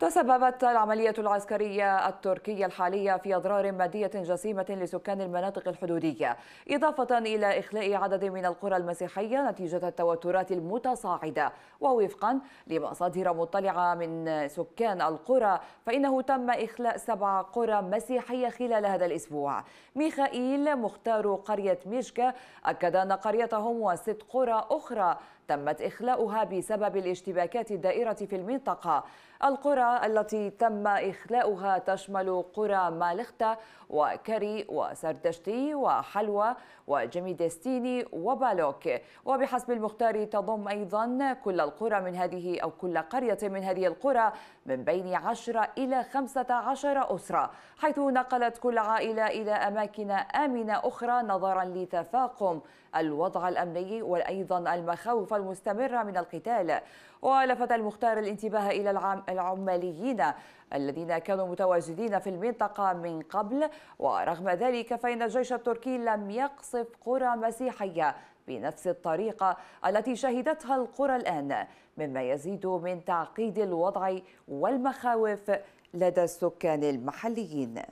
تسببت العملية العسكرية التركية الحالية في أضرار مادية جسيمة لسكان المناطق الحدودية إضافة إلى إخلاء عدد من القرى المسيحية نتيجة التوترات المتصاعدة. ووفقا لمصادر مطلعة من سكان القرى فإنه تم إخلاء سبع قرى مسيحية خلال هذا الأسبوع. ميخائيل مختار قرية ميشكا أكد أن قريتهم وست قرى أخرى تمت إخلاؤها بسبب الاشتباكات الدائرة في المنطقة. القرى التي تم إخلاؤها تشمل قرى مالختة وكري وسردشتي وحلوى وجميدستيني وبالوك. وبحسب المختار تضم أيضا كل القرى من هذه أو كل قرية من هذه القرى من بين عشرة إلى خمسة عشر أسرة حيث نقلت كل عائلة إلى أماكن آمنة أخرى نظرا لتفاقم الوضع الأمني وأيضا المخاوف المستمرة من القتال. ولفت المختار الانتباه إلى العماليين الذين كانوا متواجدين في المنطقة من قبل. ورغم ذلك فإن الجيش التركي لم يقصف قرى مسيحية بنفس الطريقة التي شهدتها القرى الآن مما يزيد من تعقيد الوضع والمخاوف لدى السكان المحليين.